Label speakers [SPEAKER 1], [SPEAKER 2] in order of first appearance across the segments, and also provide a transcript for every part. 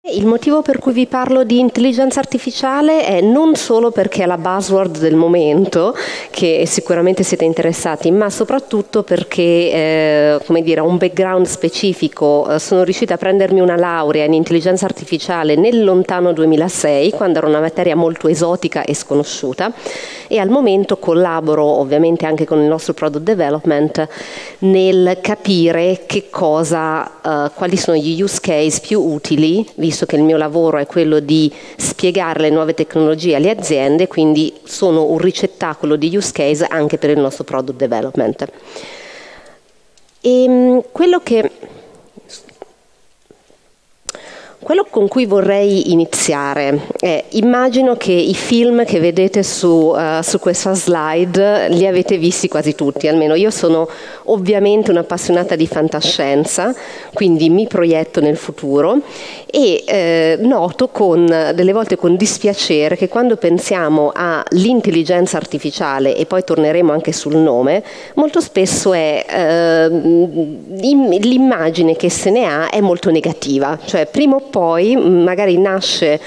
[SPEAKER 1] Il motivo per cui vi parlo di intelligenza artificiale è non solo perché è la buzzword del momento, che sicuramente siete interessati, ma soprattutto perché, eh, come dire, ho un background specifico. Eh, sono riuscita a prendermi una laurea in intelligenza artificiale nel lontano 2006, quando era una materia molto esotica e sconosciuta, e al momento collaboro ovviamente anche con il nostro product development nel capire cosa, eh, quali sono gli use case più utili, visto che il mio lavoro è quello di spiegare le nuove tecnologie alle aziende, quindi sono un ricettacolo di use case anche per il nostro product development. E ehm, quello che quello con cui vorrei iniziare è, immagino che i film che vedete su, uh, su, questa slide li avete visti quasi tutti, almeno io sono ovviamente un'appassionata di fantascienza, quindi mi proietto nel futuro e eh, noto con, delle volte con dispiacere che quando pensiamo all'intelligenza artificiale, e poi torneremo anche sul nome, molto spesso è, eh, l'immagine che se ne ha è molto negativa, cioè prima o poi magari nasce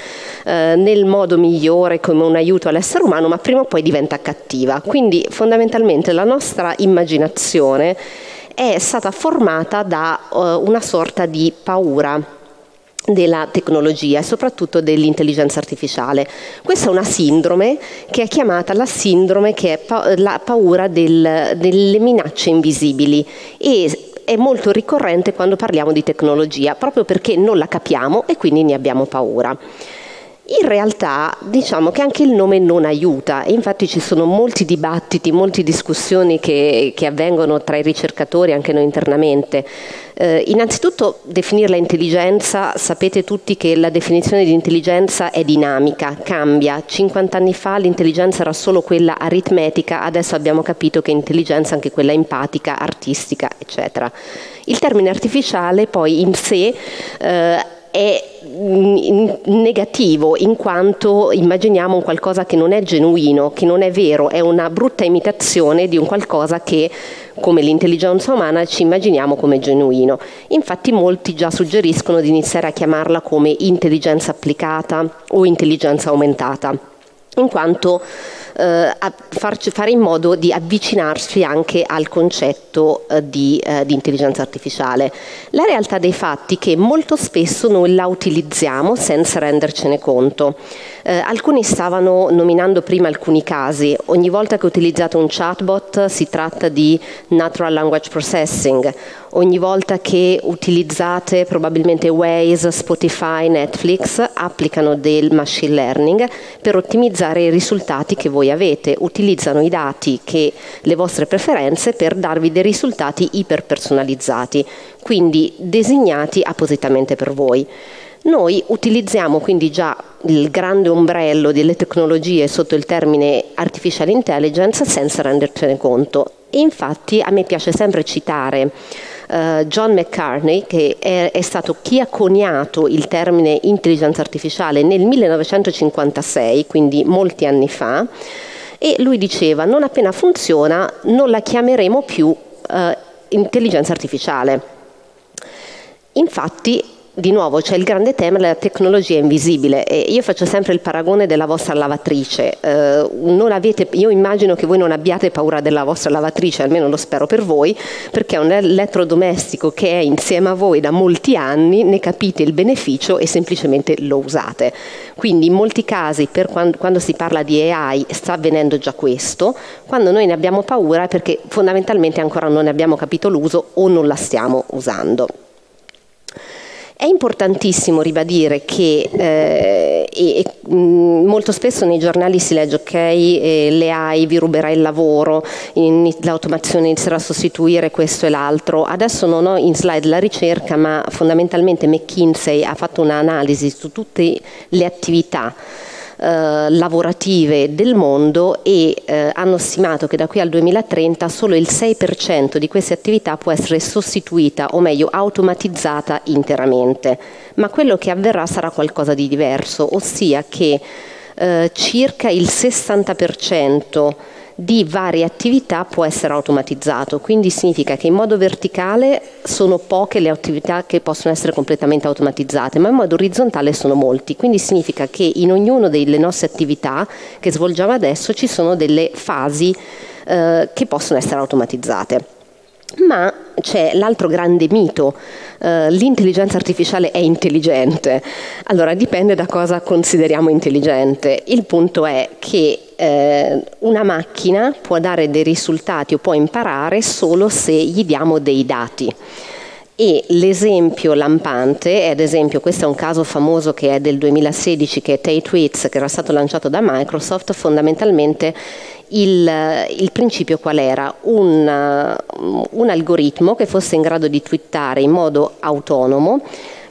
[SPEAKER 1] eh, nel modo migliore come un aiuto all'essere umano, ma prima o poi diventa cattiva. Quindi fondamentalmente la nostra immaginazione è stata formata da uh, una sorta di paura della tecnologia e soprattutto dell'intelligenza artificiale. Questa è una sindrome che è chiamata la sindrome che è pa- la paura del, delle minacce invisibili e è molto ricorrente quando parliamo di tecnologia, proprio perché non la capiamo e quindi ne abbiamo paura. In realtà diciamo che anche il nome non aiuta, infatti ci sono molti dibattiti, molte discussioni che, che avvengono tra i ricercatori, anche noi internamente. Eh, innanzitutto definire intelligenza, sapete tutti che la definizione di intelligenza è dinamica, cambia. 50 anni fa l'intelligenza era solo quella aritmetica, adesso abbiamo capito che intelligenza è anche quella empatica, artistica, eccetera. Il termine artificiale poi in sé eh, è negativo in quanto immaginiamo un qualcosa che non è genuino, che non è vero, è una brutta imitazione di un qualcosa che come l'intelligenza umana ci immaginiamo come genuino. Infatti molti già suggeriscono di iniziare a chiamarla come intelligenza applicata o intelligenza aumentata, in quanto eh, farci, fare in modo di avvicinarsi anche al concetto eh, di, eh, di, intelligenza artificiale. La realtà dei fatti è che molto spesso noi la utilizziamo senza rendercene conto. Eh, alcuni stavano nominando prima alcuni casi. Ogni volta che utilizzate un chatbot si tratta di natural language processing. Ogni volta che utilizzate probabilmente Waze, Spotify, Netflix applicano del machine learning per ottimizzare i risultati che voi avete. Utilizzano i dati che le vostre preferenze per darvi dei risultati iperpersonalizzati, quindi designati appositamente per voi. Noi utilizziamo quindi già il grande ombrello delle tecnologie sotto il termine artificial intelligence senza rendercene conto. E infatti a me piace sempre citare uh, John McCartney, che è, è, stato chi ha coniato il termine intelligenza artificiale nel 1956, quindi molti anni fa, e lui diceva non appena funziona non la chiameremo più uh, intelligenza artificiale. Infatti di nuovo c'è il grande tema della tecnologia invisibile e io faccio sempre il paragone della vostra lavatrice. Eh, avete, io immagino che voi non abbiate paura della vostra lavatrice, almeno lo spero per voi, perché è un elettrodomestico che è insieme a voi da molti anni, ne capite il beneficio e semplicemente lo usate. Quindi in molti casi quando, quando si parla di AI sta avvenendo già questo, quando noi ne abbiamo paura è perché fondamentalmente ancora non ne abbiamo capito l'uso o non la stiamo usando. È importantissimo ribadire che eh, e, mh, molto spesso nei giornali si legge ok, eh, le AI vi ruberà il lavoro, l'automazione inizierà a sostituire questo e l'altro. Adesso non ho in slide la ricerca, ma fondamentalmente McKinsey ha fatto un'analisi su tutte le attività eh, lavorative del mondo e eh, hanno stimato che da qui al 2030 solo il 6% di queste attività può essere sostituita o meglio automatizzata interamente, ma quello che avverrà sarà qualcosa di diverso, ossia che eh, circa il 60% di varie attività può essere automatizzato, quindi significa che in modo verticale sono poche le attività che possono essere completamente automatizzate, ma in modo orizzontale sono molti, quindi significa che in ognuna delle nostre attività che svolgiamo adesso ci sono delle fasi eh, che possono essere automatizzate. Ma c'è l'altro grande mito, uh, l'intelligenza artificiale è intelligente. Allora dipende da cosa consideriamo intelligente. Il punto è che eh, una macchina può dare dei risultati o può imparare solo se gli diamo dei dati. E l'esempio lampante, ad esempio questo è un caso famoso che è del 2016, che è Tate che era stato lanciato da Microsoft, fondamentalmente il, il, principio qual era? Un, un, algoritmo che fosse in grado di twittare in modo autonomo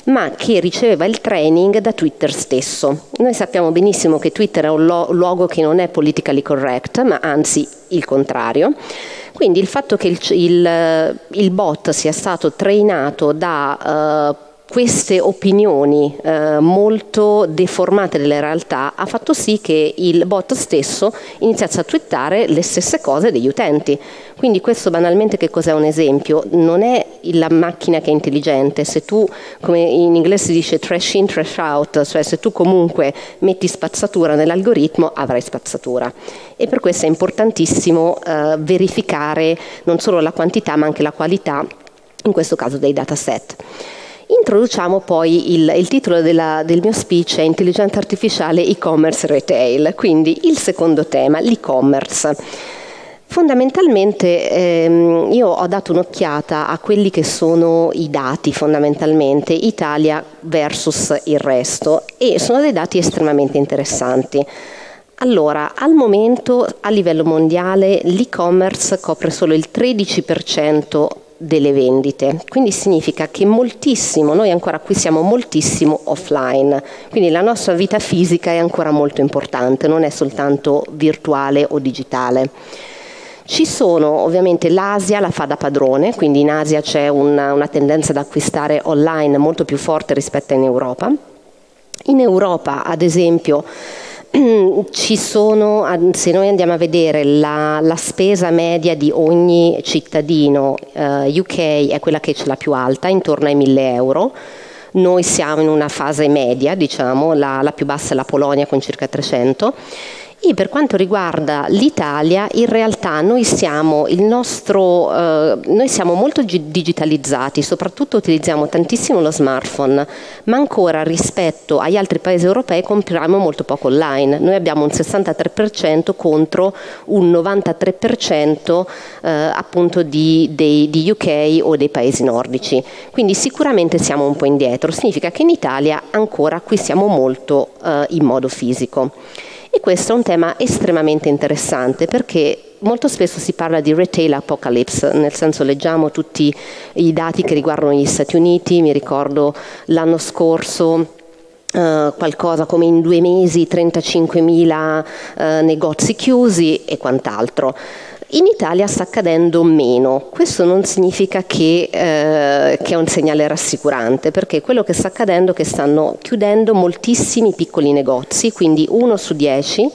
[SPEAKER 1] ma che riceveva il training da Twitter stesso. Noi sappiamo benissimo che Twitter è un luogo che non è politically correct, ma anzi il contrario. Quindi il fatto che il, il, il bot sia stato trainato da uh, queste opinioni eh, molto deformate delle realtà ha fatto sì che il bot stesso iniziasse a twittare le stesse cose degli utenti. Quindi questo banalmente che cos'è un esempio? Non è la macchina che è intelligente, se tu, come in inglese si dice trash in, trash out, cioè se tu comunque metti spazzatura nell'algoritmo avrai spazzatura. E per questo è importantissimo eh, verificare non solo la quantità ma anche la qualità, in questo caso dei dataset. Introduciamo poi il, il titolo della, del mio speech è Intelligenza artificiale e-commerce retail, quindi il secondo tema, l'e-commerce. Fondamentalmente ehm, io ho dato un'occhiata a quelli che sono i dati fondamentalmente Italia versus il resto e sono dei dati estremamente interessanti. Allora, al momento a livello mondiale l'e-commerce copre solo il 13% delle vendite. Quindi significa che moltissimo, noi ancora acquistiamo moltissimo offline, quindi la nostra vita fisica è ancora molto importante, non è soltanto virtuale o digitale. Ci sono ovviamente l'Asia la fa da padrone, quindi in Asia c'è una, una tendenza ad acquistare online molto più forte rispetto in Europa. In Europa, ad esempio, ci sono, se noi andiamo a vedere la, la spesa media di ogni cittadino eh, UK è quella che ce l'ha più alta, intorno ai 1000 euro. Noi siamo in una fase media, diciamo, la, la più bassa è la Polonia con circa 300 e per quanto riguarda l'Italia, in realtà noi siamo, nostro, eh, noi siamo molto digitalizzati, soprattutto utilizziamo tantissimo lo smartphone, ma ancora rispetto agli altri paesi europei compriamo molto poco online. Noi abbiamo un 63% contro un 93% eh, appunto di, dei, di UK o dei paesi nordici. Quindi sicuramente siamo un po' indietro, significa che in Italia ancora acquistiamo molto eh, in modo fisico. E questo è un tema estremamente interessante perché molto spesso si parla di retail apocalypse, nel senso leggiamo tutti i dati che riguardano gli Stati Uniti, mi ricordo l'anno scorso Uh, qualcosa come in due mesi 35.000 uh, negozi chiusi e quant'altro. In Italia sta accadendo meno, questo non significa che, eh, che, è un segnale rassicurante, perché quello che sta accadendo è che stanno chiudendo moltissimi piccoli negozi, quindi uno su dieci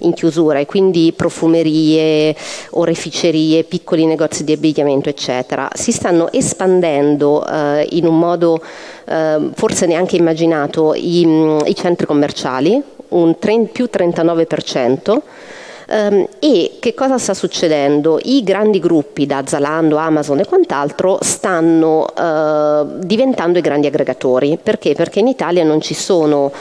[SPEAKER 1] in chiusura e quindi profumerie, oreficerie, piccoli negozi di abbigliamento eccetera, si stanno espandendo eh, in un modo eh, forse neanche immaginato i, i centri commerciali, un 30, più 39%, Um, e che cosa sta succedendo? I grandi gruppi da Zalando, Amazon e quant'altro stanno uh, diventando i grandi aggregatori. Perché? Perché in Italia non ci sono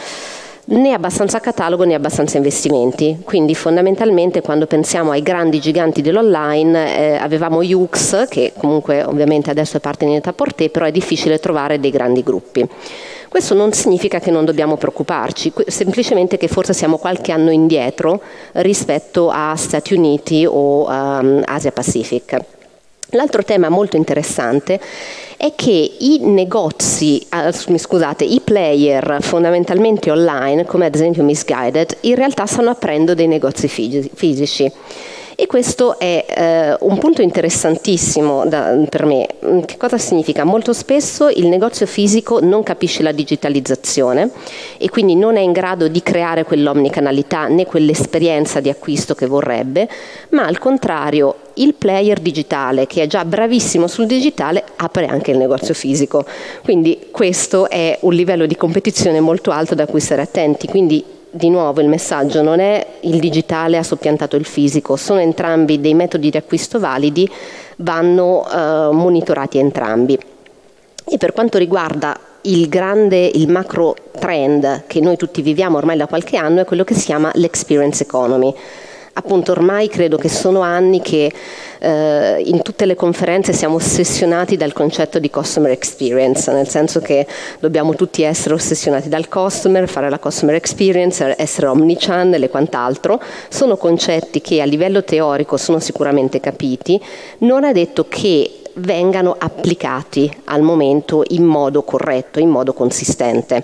[SPEAKER 1] né abbastanza catalogo né abbastanza investimenti. Quindi fondamentalmente quando pensiamo ai grandi giganti dell'online eh, avevamo Yux, che comunque ovviamente adesso è parte di net a però è difficile trovare dei grandi gruppi. Questo non significa che non dobbiamo preoccuparci, semplicemente che forse siamo qualche anno indietro rispetto a Stati Uniti o um, Asia Pacific. L'altro tema molto interessante è che i negozi, ah, scusate, i player fondamentalmente online, come ad esempio Misguided, in realtà stanno aprendo dei negozi fisici E questo è eh, un punto interessantissimo da, per me. Che cosa significa? Molto spesso il negozio fisico non capisce la digitalizzazione e quindi non è in grado di creare quell'omnicanalità né quell'esperienza di acquisto che vorrebbe, ma al contrario il player digitale che è già bravissimo sul digitale apre anche il negozio fisico. Quindi questo è un livello di competizione molto alto da cui stare attenti. Quindi di nuovo il messaggio non è il digitale ha soppiantato il fisico, sono entrambi dei metodi di acquisto validi, vanno eh, monitorati entrambi. E per quanto riguarda il grande, il macro trend che noi tutti viviamo ormai da qualche anno è quello che si chiama l'experience economy appunto ormai credo che sono anni che eh, in tutte le conferenze siamo ossessionati dal concetto di customer experience, nel senso che dobbiamo tutti essere ossessionati dal customer, fare la customer experience, essere omnichannel e quant'altro. Sono concetti che a livello teorico sono sicuramente capiti, non è detto che vengano applicati al momento in modo corretto, in modo consistente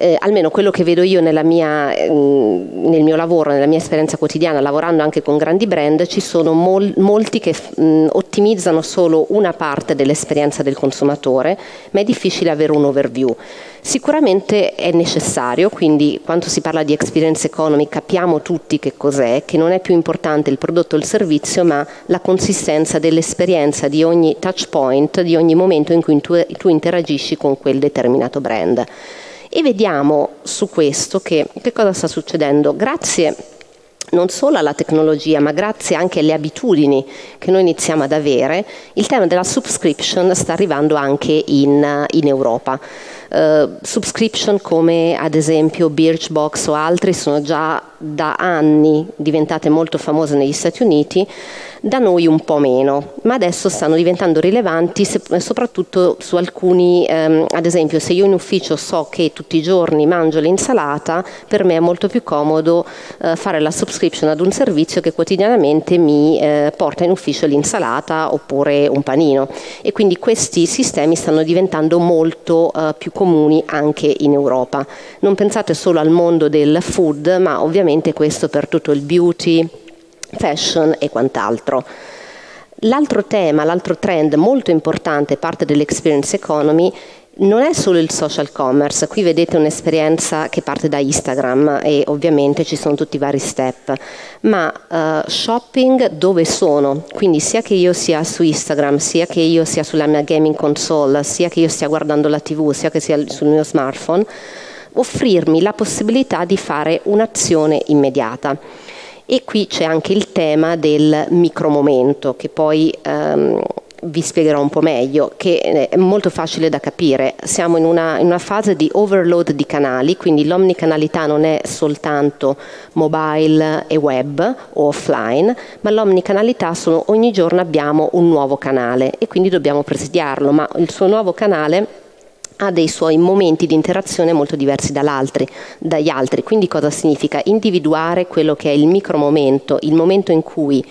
[SPEAKER 1] eh, almeno quello che vedo io mia, eh, nel mio lavoro, nella mia esperienza quotidiana, lavorando anche con grandi brand, ci sono mol, molti che mh, ottimizzano solo una parte dell'esperienza del consumatore, ma è difficile avere un overview. Sicuramente è necessario, quindi quando si parla di experience economy capiamo tutti che cos'è, che non è più importante il prodotto o il servizio, ma la consistenza dell'esperienza di ogni touch point, di ogni momento in cui tu, tu interagisci con quel determinato brand. E vediamo su questo che, che cosa sta succedendo. Grazie non solo alla tecnologia, ma grazie anche alle abitudini che noi iniziamo ad avere, il tema della subscription sta arrivando anche in, in Europa. Uh, subscription come ad esempio Birchbox o altri sono già da anni diventate molto famose negli Stati Uniti, da noi un po' meno, ma adesso stanno diventando rilevanti soprattutto su alcuni, ehm, ad esempio se io in ufficio so che tutti i giorni mangio l'insalata, per me è molto più comodo eh, fare la subscription ad un servizio che quotidianamente mi eh, porta in ufficio l'insalata oppure un panino e quindi questi sistemi stanno diventando molto eh, più comuni anche in Europa. Non pensate solo al mondo del food, ma ovviamente ovviamente questo per tutto il beauty, fashion e quant'altro. L'altro tema, l'altro trend molto importante, parte dell'experience economy, non è solo il social commerce, qui vedete un'esperienza che parte da Instagram e ovviamente ci sono tutti i vari step, ma uh, shopping dove sono, quindi sia che io sia su Instagram, sia che io sia sulla mia gaming console, sia che io stia guardando la tv, sia che sia sul mio smartphone, offrirmi la possibilità di fare un'azione immediata. E qui c'è anche il tema del micromomento, che poi ehm, vi spiegherò un po' meglio, che è molto facile da capire. Siamo in una, in una, fase di overload di canali, quindi l'omnicanalità non è soltanto mobile e web o offline, ma l'omnicanalità sono ogni giorno abbiamo un nuovo canale e quindi dobbiamo presidiarlo, ma il suo nuovo canale ha dei suoi momenti di interazione molto diversi dagli altri. Quindi cosa significa? Individuare quello che è il micromomento, il momento in cui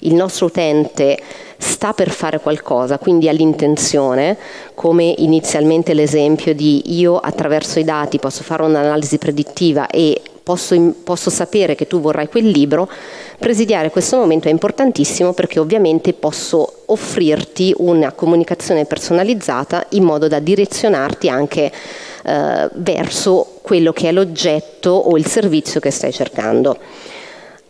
[SPEAKER 1] il nostro utente sta per fare qualcosa, quindi ha l'intenzione, come inizialmente l'esempio di io attraverso i dati posso fare un'analisi predittiva e posso, posso sapere che tu vorrai quel libro, presidiare questo momento è importantissimo perché ovviamente posso offrirti una comunicazione personalizzata in modo da direzionarti anche eh, verso quello che è l'oggetto o il servizio che stai cercando.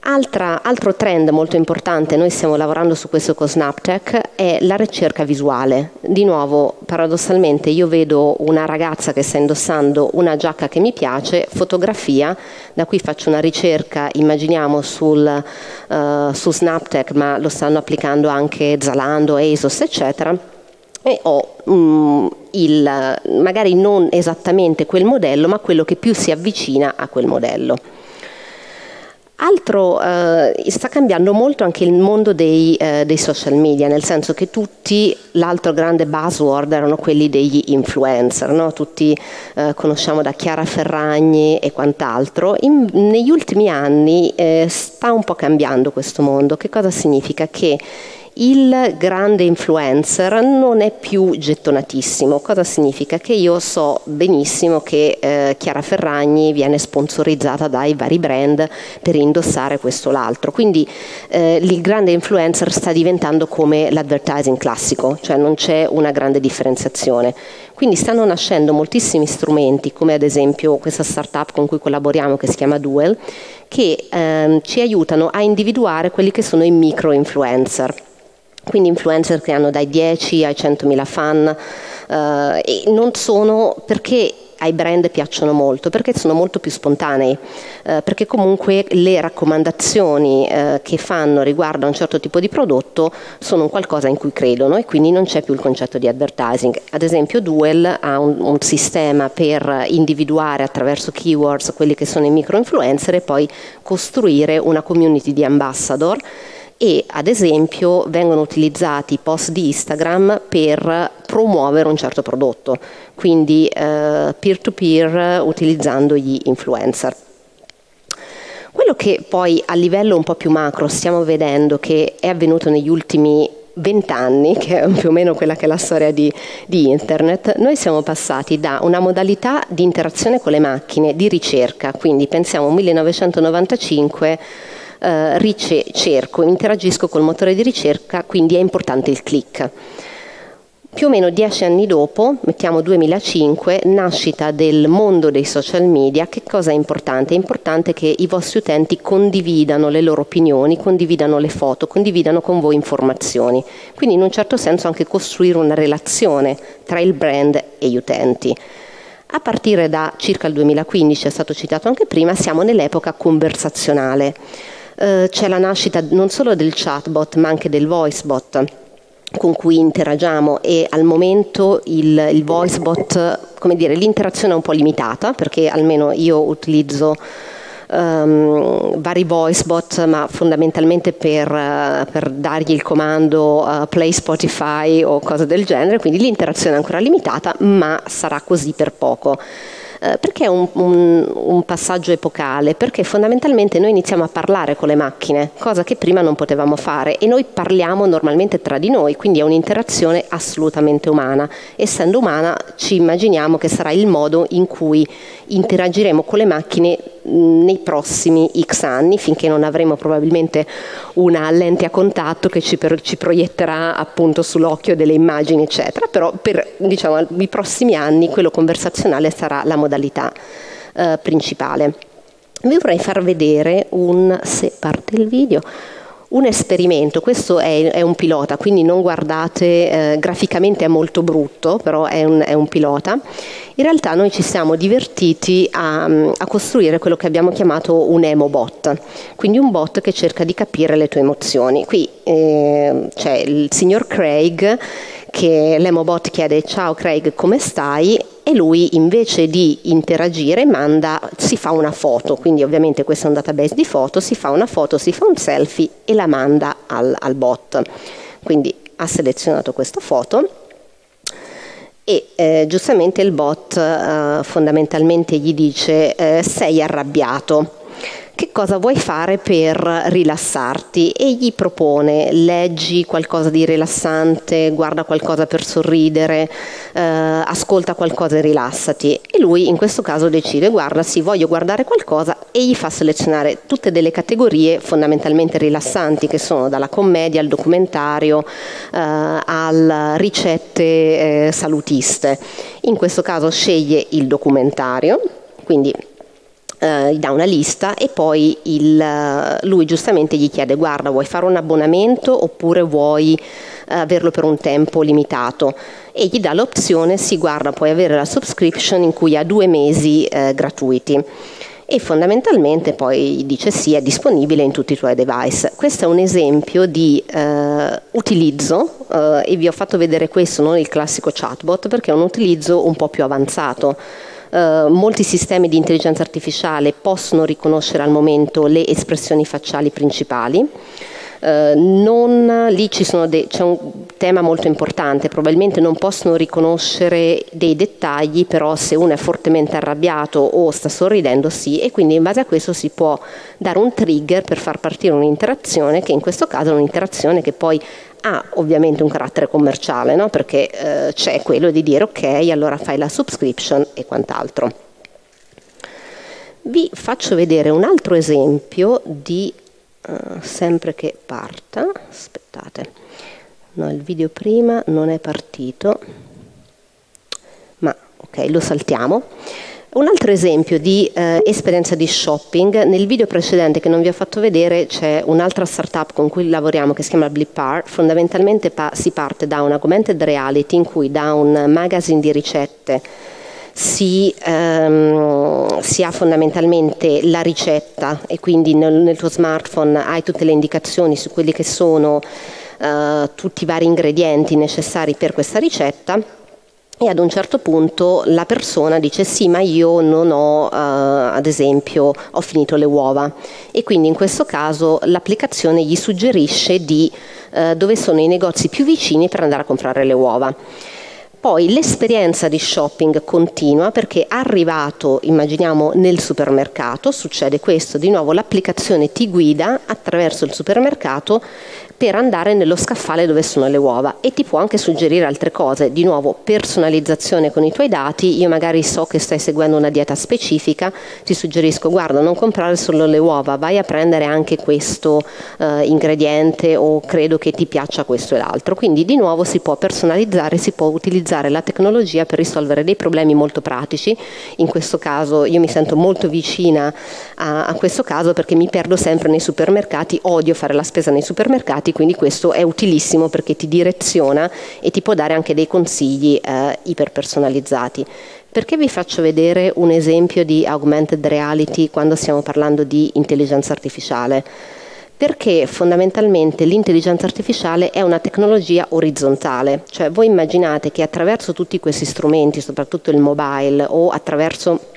[SPEAKER 1] Altra, altro trend molto importante, noi stiamo lavorando su questo con Snaptech, è la ricerca visuale. Di nuovo, paradossalmente, io vedo una ragazza che sta indossando una giacca che mi piace, fotografia, da qui faccio una ricerca, immaginiamo sul, uh, su Snaptech, ma lo stanno applicando anche Zalando, ASOS, eccetera e ho um, il, magari non esattamente quel modello, ma quello che più si avvicina a quel modello. Altro, eh, sta cambiando molto anche il mondo dei, eh, dei, social media, nel senso che tutti, l'altro grande buzzword erano quelli degli influencer, no? tutti eh, conosciamo da Chiara Ferragni e quant'altro. In, negli ultimi anni eh, sta un po' cambiando questo mondo, che cosa significa? Che il grande influencer non è più gettonatissimo. Cosa significa? Che io so benissimo che eh, Chiara Ferragni viene sponsorizzata dai vari brand per indossare questo o l'altro. Quindi eh, il grande influencer sta diventando come l'advertising classico, cioè non c'è una grande differenziazione. Quindi stanno nascendo moltissimi strumenti, come ad esempio questa startup con cui collaboriamo che si chiama Duel, che ehm, ci aiutano a individuare quelli che sono i micro influencer quindi influencer che hanno dai 10 ai 100.000 fan eh, e non sono perché ai brand piacciono molto perché sono molto più spontanei, eh, perché comunque le raccomandazioni eh, che fanno riguardo a un certo tipo di prodotto sono un qualcosa in cui credono e quindi non c'è più il concetto di advertising. Ad esempio Duel ha un, un sistema per individuare attraverso keywords quelli che sono i micro influencer e poi costruire una community di ambassador e ad esempio vengono utilizzati post di Instagram per promuovere un certo prodotto, quindi eh, peer-to-peer utilizzando gli influencer. Quello che poi a livello un po' più macro stiamo vedendo che è avvenuto negli ultimi vent'anni, che è più o meno quella che è la storia di, di, internet, noi siamo passati da una modalità di interazione con le macchine, di ricerca, quindi pensiamo 1995 eh, ricerco, interagisco col motore di ricerca, quindi è importante il click. Più o meno dieci anni dopo, mettiamo 2005, nascita del mondo dei social media, che cosa è importante? È importante che i vostri utenti condividano le loro opinioni, condividano le foto, condividano con voi informazioni. Quindi in un certo senso anche costruire una relazione tra il brand e gli utenti. A partire da circa il 2015, è stato citato anche prima, siamo nell'epoca conversazionale. Eh, c'è la nascita non solo del chatbot ma anche del voicebot con cui interagiamo e al momento il, il voicebot, come dire, l'interazione è un po' limitata perché almeno io utilizzo um, vari voicebot ma fondamentalmente per, uh, per dargli il comando uh, play Spotify o cose del genere, quindi l'interazione è ancora limitata ma sarà così per poco. Eh, perché è un, un, un, passaggio epocale? Perché fondamentalmente noi iniziamo a parlare con le macchine, cosa che prima non potevamo fare e noi parliamo normalmente tra di noi, quindi è un'interazione assolutamente umana. Essendo umana ci immaginiamo che sarà il modo in cui interagiremo con le macchine nei prossimi X anni, finché non avremo probabilmente una lente a contatto che ci, per, ci proietterà appunto sull'occhio delle immagini, eccetera. Però per diciamo, i prossimi anni quello conversazionale sarà la modalità eh, principale. Vi vorrei far vedere un, se parte il video, un esperimento, questo è, è, un pilota, quindi non guardate, eh, graficamente è molto brutto, però è un, è un, pilota. In realtà noi ci siamo divertiti a, a costruire quello che abbiamo chiamato un emo bot, quindi un bot che cerca di capire le tue emozioni. Qui eh, c'è il signor Craig che l'emobot chiede ciao Craig come stai e lui invece di interagire manda, si fa una foto, quindi ovviamente questo è un database di foto, si fa una foto, si fa un selfie e la manda al, al bot. Quindi ha selezionato questa foto. E eh, giustamente il bot eh, fondamentalmente gli dice eh, sei arrabbiato che cosa vuoi fare per rilassarti e gli propone leggi qualcosa di rilassante, guarda qualcosa per sorridere, eh, ascolta qualcosa e rilassati e lui in questo caso decide guarda sì voglio guardare qualcosa e gli fa selezionare tutte delle categorie fondamentalmente rilassanti che sono dalla commedia al documentario eh, alle ricette eh, salutiste. In questo caso sceglie il documentario, quindi eh, gli dà una lista e poi il, eh, lui giustamente gli chiede guarda vuoi fare un abbonamento oppure vuoi eh, averlo per un tempo limitato e gli dà l'opzione sì guarda puoi avere la subscription in cui ha due mesi eh, gratuiti e fondamentalmente poi dice sì, è disponibile in tutti i tuoi device. Questo è un esempio di eh, utilizzo eh, e vi ho fatto vedere questo, non il classico chatbot, perché è un utilizzo un po' più avanzato. Uh, molti sistemi di intelligenza artificiale possono riconoscere al momento le espressioni facciali principali. Uh, non, lì c'è un tema molto importante, probabilmente non possono riconoscere dei dettagli, però se uno è fortemente arrabbiato o sta sorridendo sì, e quindi in base a questo si può dare un trigger per far partire un'interazione, che in questo caso è un'interazione che poi ha ovviamente un carattere commerciale, no? perché eh, c'è quello di dire ok, allora fai la subscription e quant'altro. Vi faccio vedere un altro esempio di, uh, sempre che parta, aspettate, no, il video prima non è partito, ma ok, lo saltiamo. Un altro esempio di eh, esperienza di shopping, nel video precedente che non vi ho fatto vedere c'è un'altra startup con cui lavoriamo che si chiama Blipar, fondamentalmente pa- si parte da un augmented reality in cui da un magazine di ricette si, ehm, si, ha fondamentalmente la ricetta e quindi nel, nel, tuo smartphone hai tutte le indicazioni su quelli che sono eh, tutti i vari ingredienti necessari per questa ricetta e ad un certo punto la persona dice sì ma io non ho eh, ad esempio ho finito le uova e quindi in questo caso l'applicazione gli suggerisce di eh, dove sono i negozi più vicini per andare a comprare le uova. Poi l'esperienza di shopping continua perché arrivato, immaginiamo, nel supermercato, succede questo, di nuovo l'applicazione ti guida attraverso il supermercato per andare nello scaffale dove sono le uova. E ti può anche suggerire altre cose, di nuovo personalizzazione con i tuoi dati, io magari so che stai seguendo una dieta specifica, ti suggerisco guarda non comprare solo le uova, vai a prendere anche questo eh, ingrediente o credo che ti piaccia questo e l'altro, quindi di nuovo si può personalizzare, si può utilizzare la tecnologia per risolvere dei problemi molto pratici, in questo caso io mi sento molto vicina a, a questo caso perché mi perdo sempre nei supermercati, odio fare la spesa nei supermercati, quindi questo è utilissimo perché ti direziona e ti può dare anche dei consigli eh, iperpersonalizzati. Perché vi faccio vedere un esempio di augmented reality quando stiamo parlando di intelligenza artificiale? Perché fondamentalmente l'intelligenza artificiale è una tecnologia orizzontale, cioè voi immaginate che attraverso tutti questi strumenti, soprattutto il mobile o attraverso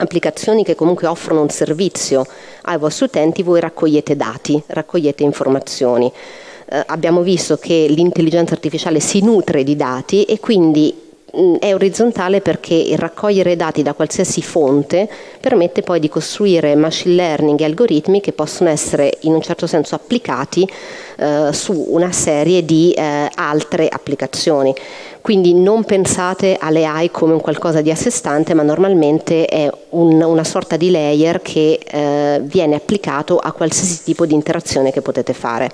[SPEAKER 1] applicazioni che comunque offrono un servizio ai vostri utenti, voi raccogliete dati, raccogliete informazioni. Eh, abbiamo visto che l'intelligenza artificiale si nutre di dati e quindi è orizzontale perché raccogliere dati da qualsiasi fonte permette poi di costruire machine learning e algoritmi che possono essere in un certo senso applicati eh, su una serie di eh, altre applicazioni. Quindi non pensate alle AI come un qualcosa di a sé stante, ma normalmente è un, una sorta di layer che eh, viene applicato a qualsiasi tipo di interazione che potete fare.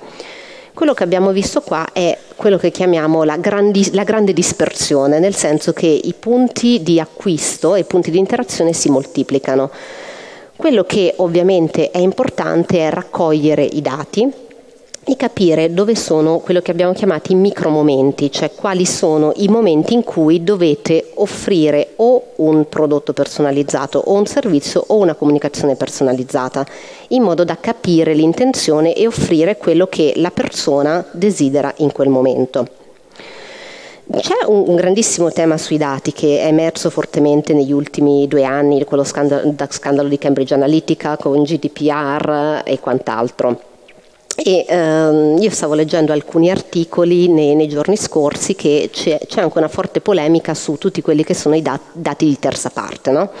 [SPEAKER 1] Quello che abbiamo visto qua è quello che chiamiamo la, grandi, la, grande dispersione, nel senso che i punti di acquisto e i punti di interazione si moltiplicano. Quello che ovviamente è importante è raccogliere i dati, e capire dove sono quello che abbiamo chiamato i micromomenti, cioè quali sono i momenti in cui dovete offrire o un prodotto personalizzato o un servizio o una comunicazione personalizzata, in modo da capire l'intenzione e offrire quello che la persona desidera in quel momento. C'è un, grandissimo tema sui dati che è emerso fortemente negli ultimi due anni, quello scandalo, scandalo di Cambridge Analytica con GDPR e quant'altro. E ehm, io stavo leggendo alcuni articoli nei, nei giorni scorsi che c'è, anche una forte polemica su tutti quelli che sono i dat- dati di terza parte, no?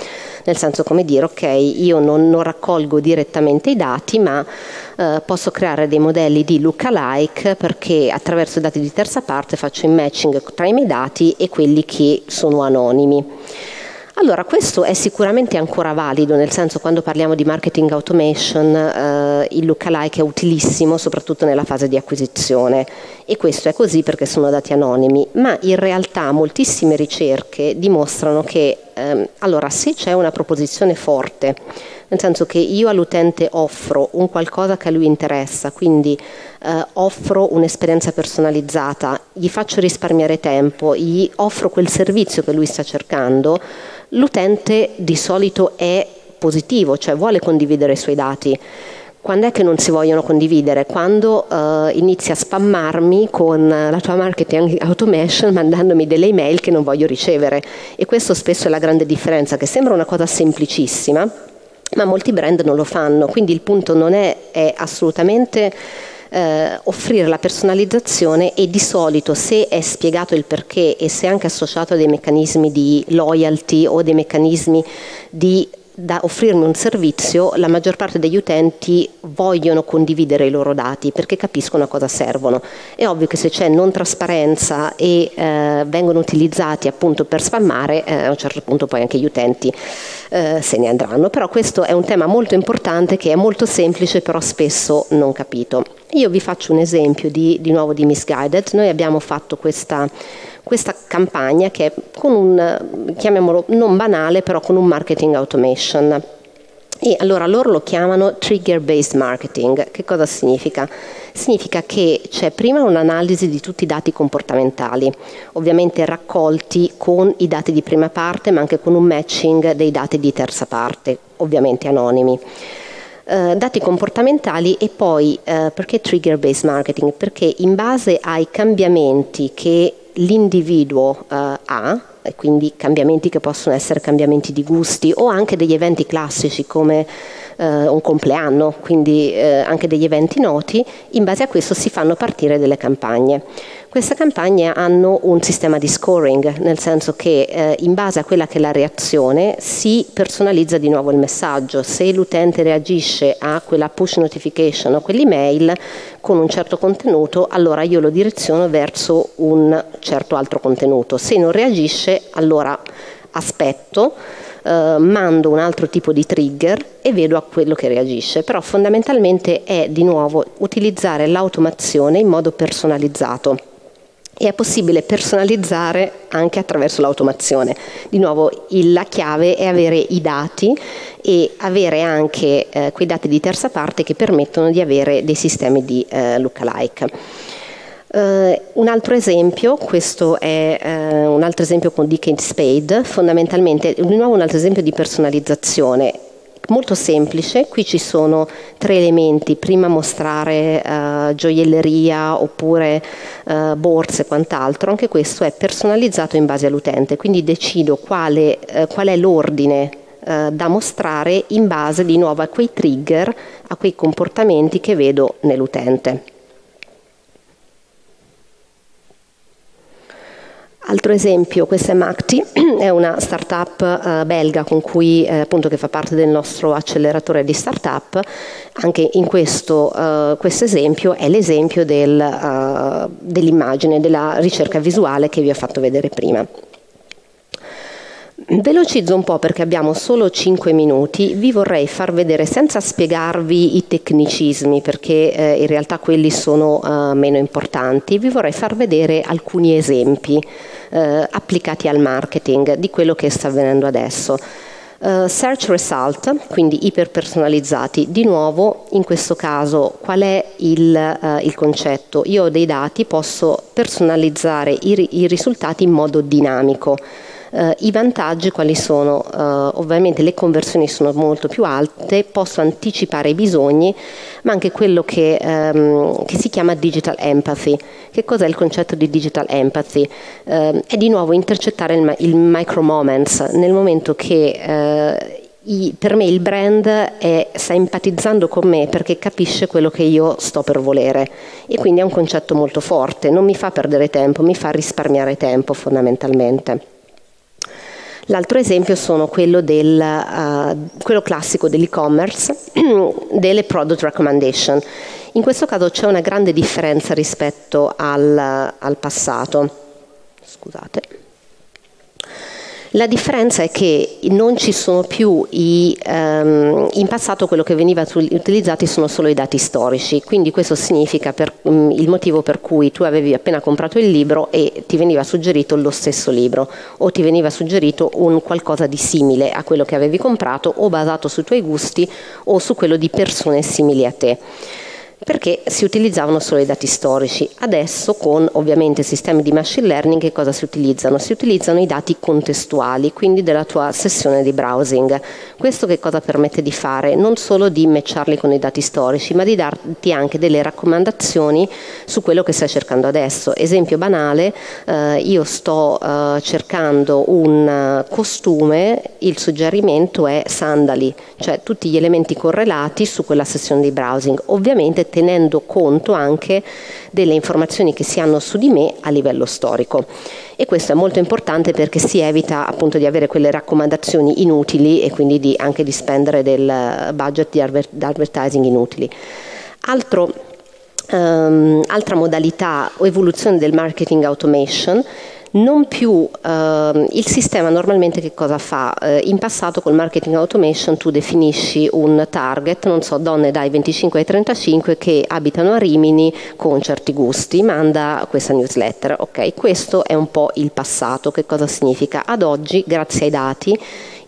[SPEAKER 1] nel senso come dire ok io non, non raccolgo direttamente i dati ma eh, posso creare dei modelli di lookalike perché attraverso i dati di terza parte faccio il matching tra i miei dati e quelli che sono anonimi. Allora, questo è sicuramente ancora valido, nel senso quando parliamo di marketing automation eh, il lookalike è utilissimo soprattutto nella fase di acquisizione. E questo è così perché sono dati anonimi, ma in realtà moltissime ricerche dimostrano che ehm, allora, se c'è una proposizione forte, nel senso che io all'utente offro un qualcosa che a lui interessa, quindi eh, offro un'esperienza personalizzata, gli faccio risparmiare tempo, gli offro quel servizio che lui sta cercando, l'utente di solito è positivo, cioè vuole condividere i suoi dati. Quando è che non si vogliono condividere? Quando uh, inizi a spammarmi con la tua marketing automation mandandomi delle email che non voglio ricevere. E questo spesso è la grande differenza, che sembra una cosa semplicissima, ma molti brand non lo fanno. Quindi il punto non è, è assolutamente eh, offrire la personalizzazione e di solito se è spiegato il perché e se è anche associato a dei meccanismi di loyalty o dei meccanismi di da offrirmi un servizio, la maggior parte degli utenti vogliono condividere i loro dati perché capiscono a cosa servono. È ovvio che se c'è non trasparenza e eh, vengono utilizzati appunto per spammare, eh, a un certo punto poi anche gli utenti eh, se ne andranno. Però questo è un tema molto importante che è molto semplice però spesso non capito. Io vi faccio un esempio di, di nuovo di Misguided. Noi abbiamo fatto questa questa campagna che è con un, chiamiamolo non banale, però con un marketing automation. E allora loro lo chiamano trigger based marketing. Che cosa significa? Significa che c'è prima un'analisi di tutti i dati comportamentali, ovviamente raccolti con i dati di prima parte, ma anche con un matching dei dati di terza parte, ovviamente anonimi. Uh, dati comportamentali e poi uh, perché trigger based marketing? Perché in base ai cambiamenti che l'individuo eh, ha, e quindi cambiamenti che possono essere cambiamenti di gusti o anche degli eventi classici come eh, un compleanno, quindi eh, anche degli eventi noti, in base a questo si fanno partire delle campagne. Queste campagne hanno un sistema di scoring, nel senso che eh, in base a quella che è la reazione si personalizza di nuovo il messaggio. Se l'utente reagisce a quella push notification o quell'email con un certo contenuto, allora io lo direziono verso un certo altro contenuto. Se non reagisce, allora aspetto eh, mando un altro tipo di trigger e vedo a quello che reagisce, però fondamentalmente è di nuovo utilizzare l'automazione in modo personalizzato e è possibile personalizzare anche attraverso l'automazione. Di nuovo il, la chiave è avere i dati e avere anche eh, quei dati di terza parte che permettono di avere dei sistemi di eh, lookalike. Uh, un altro esempio, questo è uh, un altro esempio con Dick Spade, fondamentalmente di nuovo un altro esempio di personalizzazione molto semplice, qui ci sono tre elementi, prima mostrare uh, gioielleria oppure borse e quant'altro, anche questo è personalizzato in base all'utente, quindi decido quale, qual è l'ordine da mostrare in base di nuovo a quei trigger, a quei comportamenti che vedo nell'utente. Altro esempio, questa è Macti, è una startup eh, belga con cui, eh, appunto, che fa parte del nostro acceleratore di startup. Anche in questo eh, esempio è l'esempio del, eh, dell'immagine, della ricerca visuale che vi ho fatto vedere prima. Velocizzo un po' perché abbiamo solo 5 minuti, vi vorrei far vedere senza spiegarvi i tecnicismi perché eh, in realtà quelli sono eh, meno importanti, vi vorrei far vedere alcuni esempi eh, applicati al marketing di quello che sta avvenendo adesso. Uh, search result, quindi iperpersonalizzati, di nuovo in questo caso qual è il, uh, il concetto? Io ho dei dati, posso personalizzare i, i risultati in modo dinamico. Uh, I vantaggi quali sono? Uh, ovviamente le conversioni sono molto più alte, posso anticipare i bisogni, ma anche quello che, um, che si chiama digital empathy. Che cos'è il concetto di digital empathy? Uh, è di nuovo intercettare il, il, micro moments, nel momento che i, per me il brand è, sta empatizzando con me perché capisce quello che io sto per volere e quindi è un concetto molto forte, non mi fa perdere tempo, mi fa risparmiare tempo fondamentalmente. L'altro esempio sono quello, del, uh, quello classico dell'e-commerce, delle product recommendation. In questo caso c'è una grande differenza rispetto al, al passato. Scusate. La differenza è che non ci sono più i, um, in passato quello che veniva utilizzato sono solo i dati storici, quindi questo significa per, um, il motivo per cui tu avevi appena comprato il libro e ti veniva suggerito lo stesso libro o ti veniva suggerito un qualcosa di simile a quello che avevi comprato o basato sui tuoi gusti o su quello di persone simili a te perché si utilizzavano solo i dati storici. Adesso con ovviamente sistemi di machine learning che cosa si utilizzano? Si utilizzano i dati contestuali, quindi della tua sessione di browsing. Questo che cosa permette di fare? Non solo di matcharli con i dati storici, ma di darti anche delle raccomandazioni su quello che stai cercando adesso. Esempio banale, eh, io sto eh, cercando un costume, il suggerimento è sandali, cioè tutti gli elementi correlati su quella sessione di browsing. Ovviamente tenendo conto anche delle informazioni che si hanno su di me a livello storico. E questo è molto importante perché si evita appunto di avere quelle raccomandazioni inutili e quindi di, anche di spendere del budget di advertising inutili. Altro Um, altra modalità o evoluzione del marketing automation non più eh, il sistema normalmente che cosa fa? Eh, in passato col marketing automation tu definisci un target, non so, donne dai 25 ai 35 che abitano a Rimini con certi gusti, manda questa newsletter. Ok, questo è un po' il passato. Che cosa significa? Ad oggi, grazie ai dati,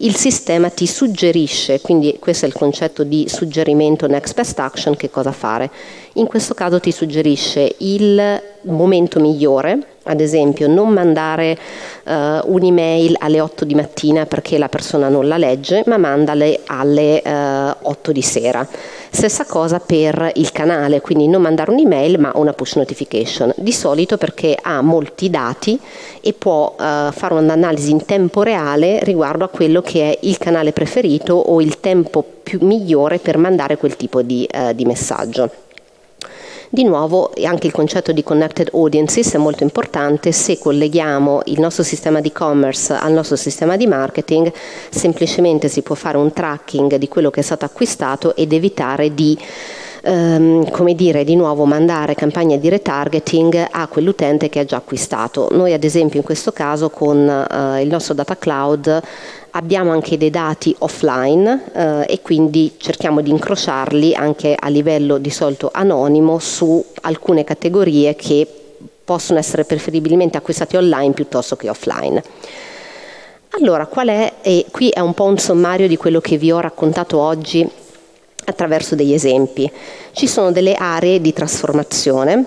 [SPEAKER 1] il sistema ti suggerisce, quindi questo è il concetto di suggerimento next best action, che cosa fare. In questo caso ti suggerisce il momento migliore, ad esempio non mandare uh, un'email alle 8 di mattina perché la persona non la legge, ma mandale alle uh, eh, 8 di sera. Stessa cosa per il canale, quindi non mandare un'email ma una push notification, di solito perché ha molti dati e può uh, fare un'analisi in tempo reale riguardo a quello che è il canale preferito o il tempo più migliore per mandare quel tipo di, di messaggio. Di nuovo anche il concetto di connected audiences è molto importante, se colleghiamo il nostro sistema di commerce al nostro sistema di marketing semplicemente si può fare un tracking di quello che è stato acquistato ed evitare di ehm, come dire, di nuovo mandare campagne di retargeting a quell'utente che ha già acquistato. Noi ad esempio in questo caso con eh, il nostro data cloud abbiamo anche dei dati offline eh, e quindi cerchiamo di incrociarli anche a livello di solito anonimo su alcune categorie che possono essere preferibilmente acquistati online piuttosto che offline. Allora, qual è? E qui è un po' un sommario di quello che vi ho raccontato oggi attraverso degli esempi. Ci sono delle aree di trasformazione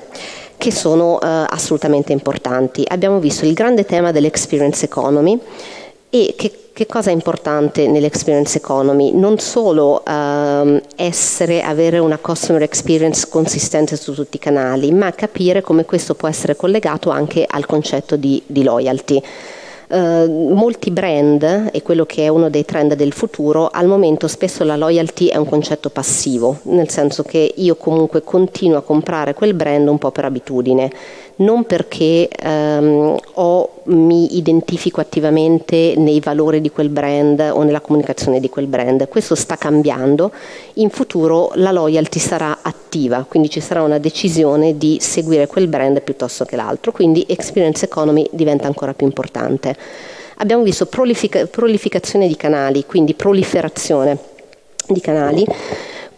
[SPEAKER 1] che sono eh, assolutamente importanti. Abbiamo visto il grande tema dell'experience economy e che, che, cosa è importante nell'experience economy? Non solo ehm, essere, avere una customer experience consistente su tutti i canali, ma capire come questo può essere collegato anche al concetto di, di loyalty. Eh, molti brand, e quello che è uno dei trend del futuro, al momento spesso la loyalty è un concetto passivo, nel senso che io comunque continuo a comprare quel brand un po' per abitudine non perché ehm, o mi identifico attivamente nei valori di quel brand o nella comunicazione di quel brand. Questo sta cambiando. In futuro la loyalty sarà attiva, quindi ci sarà una decisione di seguire quel brand piuttosto che l'altro, quindi experience economy diventa ancora più importante. Abbiamo visto prolific- prolificazione di canali, quindi proliferazione di canali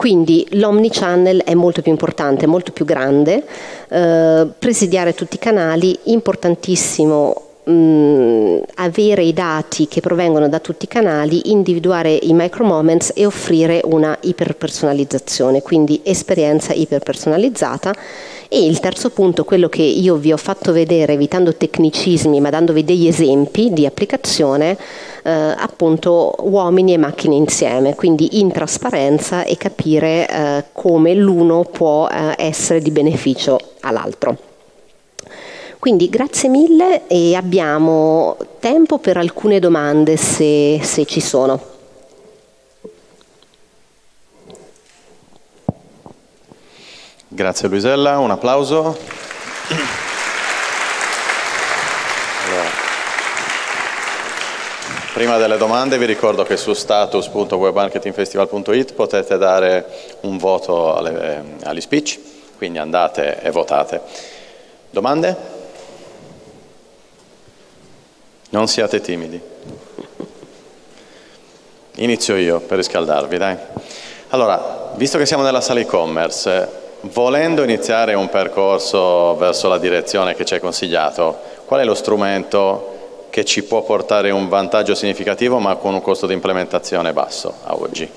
[SPEAKER 1] quindi l'omnichannel è molto più importante, molto più grande, eh, presidiare tutti i canali, importantissimo mh, avere i dati che provengono da tutti i canali, individuare i micro moments e offrire una iperpersonalizzazione, quindi esperienza iperpersonalizzata. E il terzo punto, quello che io vi ho fatto vedere, evitando tecnicismi ma dandovi degli esempi di applicazione, eh, appunto uomini e macchine insieme, quindi in trasparenza e capire eh, come l'uno può eh, essere di beneficio all'altro. Quindi grazie mille e abbiamo tempo per alcune domande se, se ci sono.
[SPEAKER 2] Grazie Luisella, un applauso. Prima delle domande vi ricordo che su status.webmarketingfestival.it potete dare un voto alle, agli speech, quindi andate e votate. Domande? Non siate timidi. Inizio io per riscaldarvi, dai. Allora, visto che siamo nella sala e-commerce, volendo iniziare un percorso verso la direzione che ci hai consigliato, qual è lo strumento che ci può portare un vantaggio significativo ma con un costo di implementazione basso a oggi?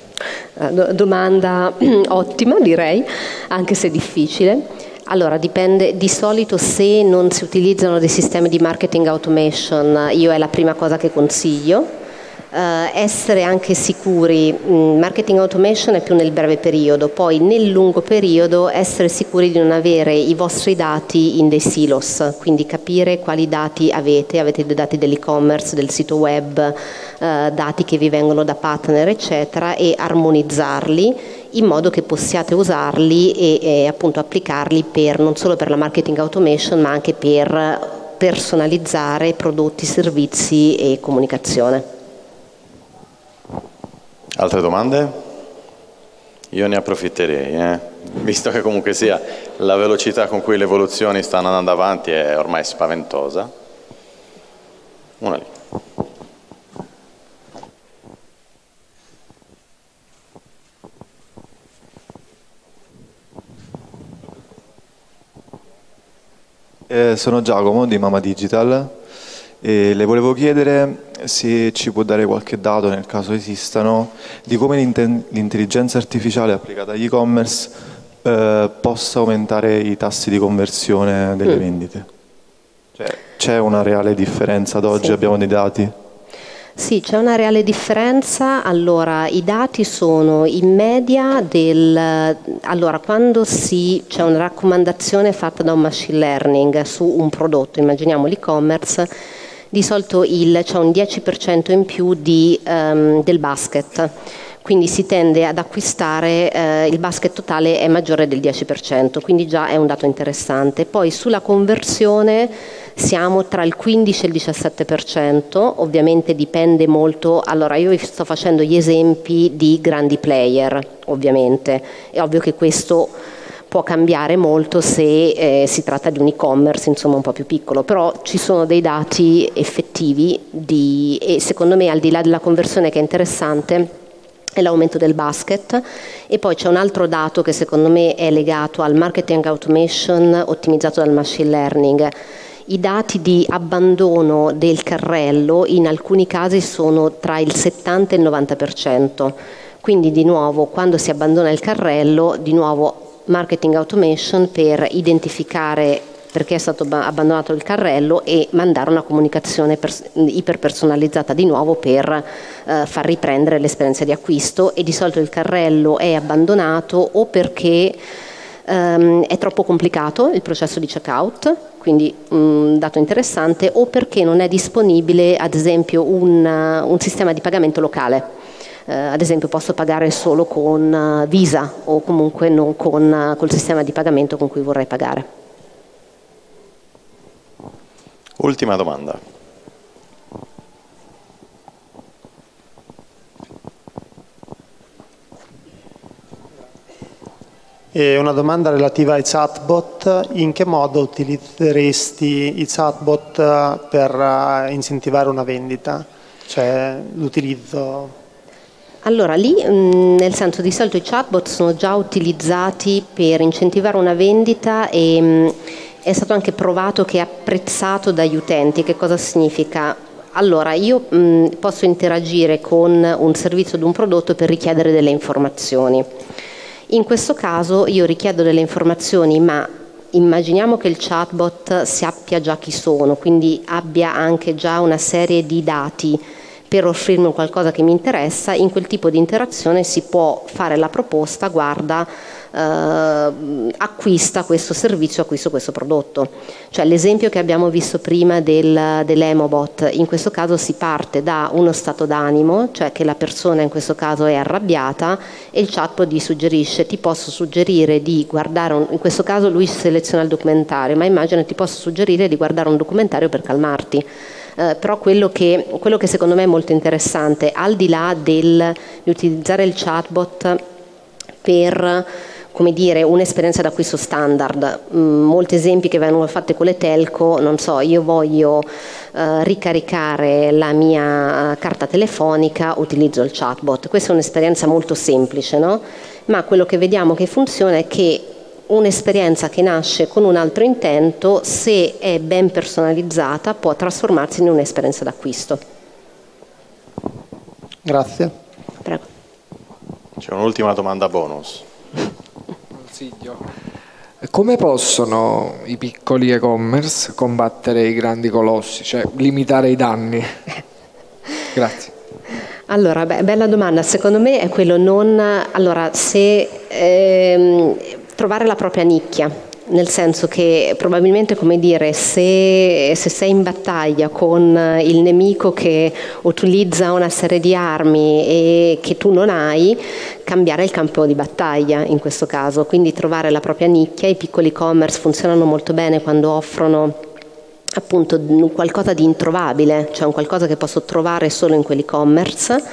[SPEAKER 1] Eh, domanda ottima direi, anche se difficile. Allora, dipende, di solito se non si utilizzano dei sistemi di marketing automation, io è la prima cosa che consiglio. Uh, essere anche sicuri, mm, marketing automation è più nel breve periodo, poi nel lungo periodo essere sicuri di non avere i vostri dati in dei silos, quindi capire quali dati avete, avete dei dati dell'e-commerce, del sito web, uh, dati che vi vengono da partner eccetera e armonizzarli in modo che possiate usarli e, e appunto applicarli per, non solo per la marketing automation ma anche per personalizzare prodotti, servizi e comunicazione.
[SPEAKER 2] Altre domande? Io ne approfitterei, eh? visto che comunque sia la velocità con cui le evoluzioni stanno andando avanti è ormai spaventosa. Una lì.
[SPEAKER 3] Eh, sono Giacomo di Mama Digital e le volevo chiedere se ci può dare qualche dato, nel caso esistano, di come l'intelligenza artificiale applicata agli e-commerce eh, possa aumentare i tassi di conversione delle mm. vendite. Cioè, c'è una reale differenza ad oggi? Sì. Abbiamo dei dati?
[SPEAKER 1] Sì, c'è una reale differenza. Allora, i dati sono in media del... Allora, quando si, c'è una raccomandazione fatta da un machine learning su un prodotto, immaginiamo l'e-commerce, di solito il, c'è un 10% in più di, um, del basket quindi si tende ad acquistare, eh, il basket totale è maggiore del 10%, quindi già è un dato interessante. Poi sulla conversione siamo tra il 15 e il 17%, ovviamente dipende molto, allora io vi sto facendo gli esempi di grandi player, ovviamente, è ovvio che questo può cambiare molto se eh, si tratta di un e-commerce insomma un po' più piccolo, però ci sono dei dati effettivi di, e secondo me al di là della conversione che è interessante è l'aumento del basket e poi c'è un altro dato che secondo me è legato al marketing automation ottimizzato dal machine learning. I dati di abbandono del carrello in alcuni casi sono tra il 70 e il 90%. Quindi di nuovo quando si abbandona il carrello, di nuovo marketing automation per identificare perché è stato abbandonato il carrello e mandare una comunicazione pers- iperpersonalizzata di nuovo per eh, far riprendere l'esperienza di acquisto e di solito il carrello è abbandonato o perché ehm, è troppo complicato il processo di checkout, quindi un dato interessante, o perché non è disponibile ad esempio un, un sistema di pagamento locale eh, ad esempio posso pagare solo con uh, Visa o comunque non con uh, col sistema di pagamento con cui vorrei pagare.
[SPEAKER 2] Ultima domanda.
[SPEAKER 4] E una domanda relativa ai chatbot, in che modo utilizzeresti i chatbot uh, per incentivare una vendita? Cioè l'utilizzo
[SPEAKER 1] allora, lì mm, nel senso di solito i chatbot sono già utilizzati per incentivare una vendita e mm, è stato anche provato che è apprezzato dagli utenti. Che cosa significa? Allora, io mh, mm, posso interagire con un servizio di un prodotto per richiedere delle informazioni. In questo caso io richiedo delle informazioni, ma immaginiamo che il chatbot sappia già chi sono, quindi abbia anche già una serie di dati per offrirmi qualcosa che mi interessa, in quel tipo di interazione si può fare la proposta, guarda, eh, acquista questo servizio, acquisto questo prodotto. Cioè l'esempio che abbiamo visto prima del, dell'emobot, in questo caso si parte da uno stato d'animo, cioè che la persona in questo caso è arrabbiata e il chatbot gli suggerisce ti posso suggerire di guardare, un, in questo caso lui seleziona il documentario, ma immagino ti posso suggerire di guardare un documentario per calmarti eh, però quello che, quello che, secondo me è molto interessante, al di là del, di utilizzare il chatbot per come dire, un'esperienza d'acquisto standard. Mm, molti esempi che vengono fatti con le telco, non so, io voglio eh, ricaricare la mia carta telefonica, utilizzo il chatbot. Questa è un'esperienza molto semplice, no? Ma quello che vediamo che funziona è che un'esperienza che nasce con un altro intento, se è ben personalizzata, può trasformarsi in un'esperienza d'acquisto.
[SPEAKER 4] Grazie.
[SPEAKER 2] Prego. C'è un'ultima domanda bonus.
[SPEAKER 5] Consiglio. Come possono i piccoli e-commerce combattere i grandi colossi, cioè limitare i danni? Grazie.
[SPEAKER 1] Allora, beh, bella domanda. Secondo me è quello non... Allora, se ehm, trovare la propria nicchia nel senso che probabilmente, come dire, se, se, sei in battaglia con il nemico che utilizza una serie di armi e che tu non hai, cambiare il campo di battaglia in questo caso, quindi trovare la propria nicchia, i piccoli e-commerce funzionano molto bene quando offrono appunto qualcosa di introvabile, cioè un qualcosa che posso trovare solo in quell'e-commerce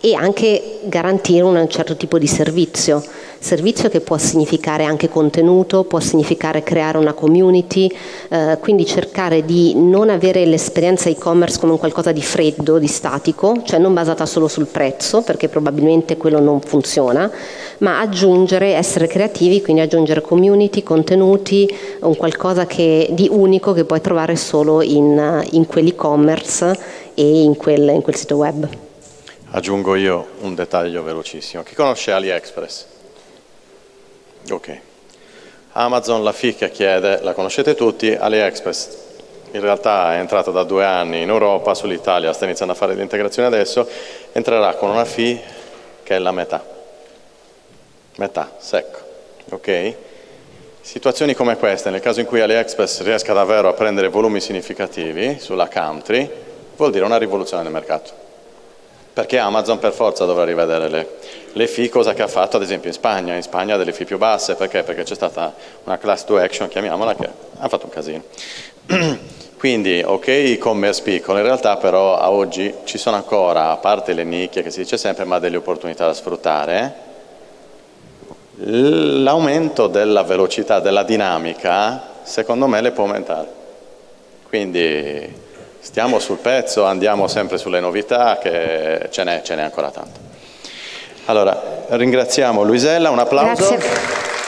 [SPEAKER 1] e anche garantire un certo tipo di servizio, servizio che può significare anche contenuto, può significare creare una community, eh, quindi cercare di non avere l'esperienza e-commerce come un qualcosa di freddo, di statico, cioè non basata solo sul prezzo, perché probabilmente quello non funziona, ma aggiungere, essere creativi, quindi aggiungere community, contenuti, un qualcosa che, di unico che puoi trovare solo in, in quell'e-commerce e in quel, in quel sito web.
[SPEAKER 2] Aggiungo io un dettaglio velocissimo. Chi conosce AliExpress? Ok. Amazon, la ficca chiede, la conoscete tutti, AliExpress in realtà è entrato da due anni in Europa, sull'Italia sta iniziando a fare l'integrazione adesso, entrerà con una fee che è la metà. Metà, secco. Ok? Situazioni come queste, nel caso in cui AliExpress riesca davvero a prendere volumi significativi sulla country, vuol dire una rivoluzione del mercato perché Amazon per forza dovrà rivedere le, le fee, cosa che ha fatto ad esempio in Spagna, in Spagna ha delle fee più basse, perché? Perché c'è stata una class 2 action, chiamiamola, che ha fatto un casino. Quindi, ok, e-commerce piccolo, in realtà però a oggi ci sono ancora, a parte le nicchie che si dice sempre, ma delle opportunità da sfruttare, l'aumento della velocità, della dinamica, secondo me le può aumentare. Quindi stiamo sul pezzo, andiamo sempre sulle novità, che ce n'è ancora tanto. Allora, ringraziamo Luisella, un applauso.
[SPEAKER 1] Grazie.